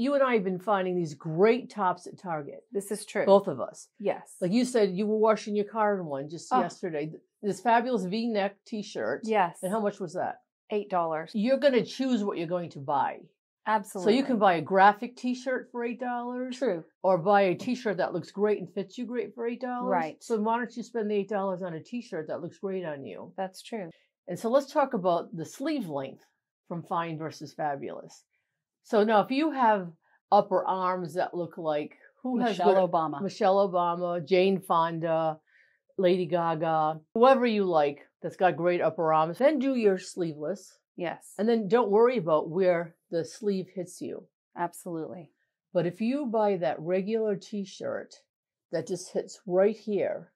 you and I have been finding these great tops at Target, This is true. both of us. Yes. Like you said, you were washing your car in one just Oh. yesterday. This fabulous V-neck T-shirt. yes. And how much was that? Eight dollars. You're going to choose what you're going to buy. Absolutely. So you can buy a graphic T-shirt for eight dollars, True. or buy a T-shirt that looks great and fits you great for eight dollars. Right. So why don't you spend the eight dollars on a T-shirt that looks great on you? That's true. And so let's talk about the sleeve length from Fine versus Fabulous. So now, if you have upper arms that look like who has Michelle good- Obama. Michelle Obama, Jane Fonda, Lady Gaga, whoever you like that's got great upper arms, then do your sleeveless. yes. And then don't worry about where the sleeve hits you. Absolutely. But if you buy that regular t shirt that just hits right here,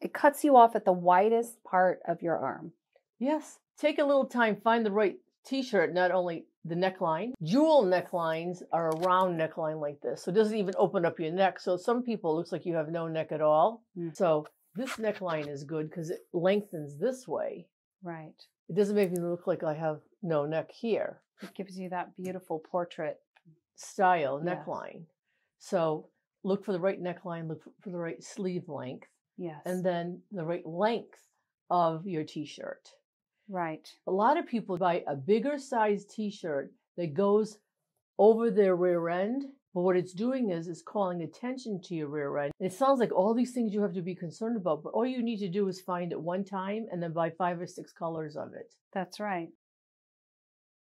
It cuts you off at the widest part of your arm. yes, take a little time, find the right t shirt, not only the neckline. Jewel necklines are a round neckline like this, so it doesn't even open up your neck. So some people it looks like you have no neck at all. Mm. So this neckline is good because it lengthens this way. Right. It doesn't make me look like I have no neck here. It gives you that beautiful portrait. Style Yes. neckline. So look for the right neckline, look for the right sleeve length, Yes. and then the right length of your t-shirt. Right. A lot of people buy a bigger size t-shirt that goes over their rear end, but what it's doing is it's calling attention to your rear end. It sounds like all these things you have to be concerned about, but all you need to do is find it one time and then buy five or six colors of it. That's right.